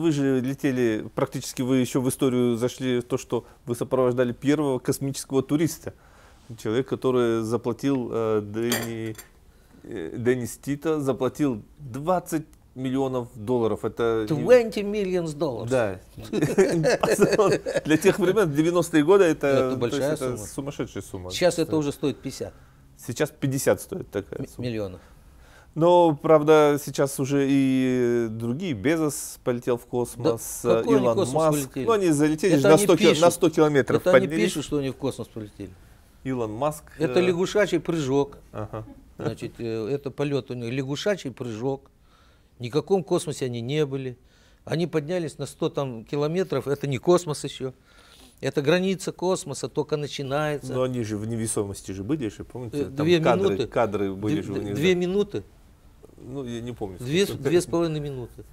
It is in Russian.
Вы же летели, практически вы еще в историю зашли, то, что вы сопровождали первого космического туриста. Человек, который заплатил, э, Дэнни, э, Деннис Тита заплатил 20 миллионов долларов. Это не- 20 millions долларов. Да. Для тех времен, 90-е годы, это, Это то есть большая сумма. сумасшедшая сумма. Сейчас это уже стоит 50 Сейчас 50 стоит такая сумма. миллионов. Но, правда, сейчас уже и другие. Безос полетел в космос, Да они Илон космос Маск. полетели? Ну, они залетели Это же на они 100, ки- пишут. на 100 километров. Это они поднялись. пишут, что они в космос полетели. Илон Маск. Это э, лягушачий прыжок. ага. Значит, э, это полет у них лягушачий прыжок. В каком космосе они не были. Они поднялись на 100 там, километров. Это не космос еще. Это граница космоса только начинается. Но они же в невесомости же были же, помните? Э, Там две кадры, минуты. кадры были Две, же у них. две минуты, Ну, я не помню. две, две с половиной минуты.